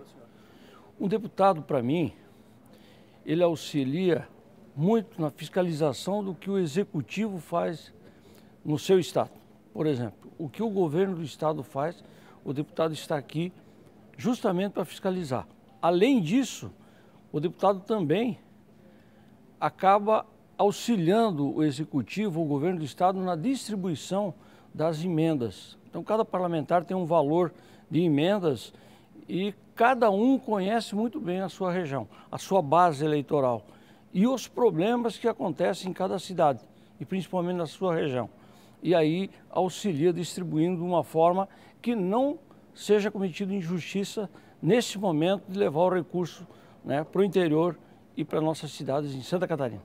para o senhor? Um deputado, para mim, ele auxilia muito na fiscalização do que o executivo faz no seu estado. Por exemplo, o que o governo do estado faz, o deputado está aqui justamente para fiscalizar. Além disso, o deputado também acaba auxiliando o executivo, o governo do estado na distribuição das emendas. Então, cada parlamentar tem um valor de emendas e cada um conhece muito bem a sua região, a sua base eleitoral e os problemas que acontecem em cada cidade e principalmente na sua região. E aí auxilia distribuindo de uma forma que não seja cometida injustiça nesse momento de levar o recurso né, para o interior e para nossas cidades em Santa Catarina.